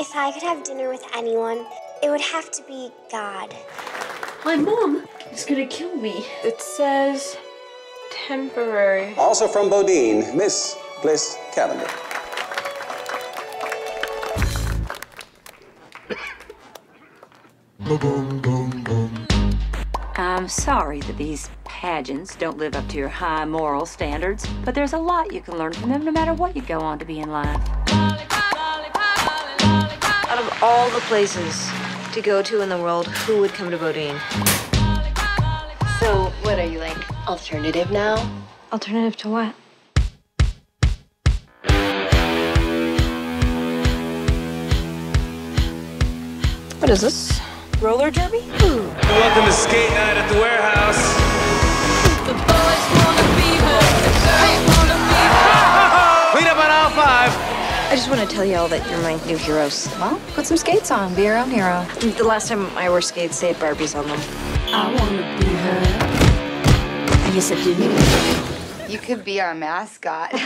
If I could have dinner with anyone, it would have to be God. My mom is gonna kill me. It says temporary. Also from Bodeen, Miss Bliss Cavender. I'm sorry that these pageants don't live up to your high moral standards, but there's a lot you can learn from them no matter what you go on to be in life. Of places to go to in the world, who would come to Bodeen? So, what are you like? Alternative now? Alternative to what? What is this? Roller derby? Welcome to skate night at the warehouse. I just want to tell y'all that you're my new heroes. Well, put some skates on. Be your own hero. The last time I wore skates, they had Barbies on them. I wanna be her. I guess I do. You could be our mascot.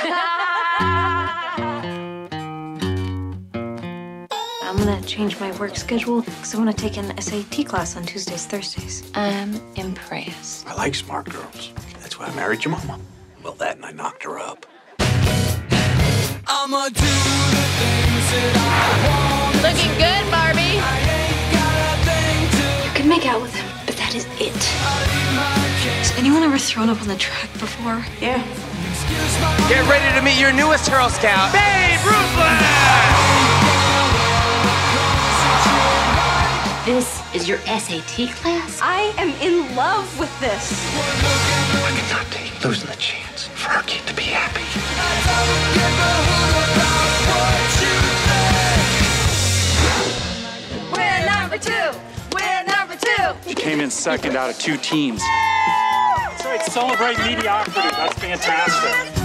I'm gonna change my work schedule because I want to take an SAT class on Tuesdays, Thursdays. I'm impressed. I like smart girls. That's why I married your mama. Well, that and I knocked her up. I'ma do the out with him, but that is it. Has anyone ever thrown up on the track before? Yeah. Get ready to meet your newest Hurl Scout, Babe Ruthless! This is your SAT class? I am in love with this. I cannot take losing the chance for our kid to be happy. We're number two. She came in second out of two teams. That's right, celebrate mediocrity. That's fantastic.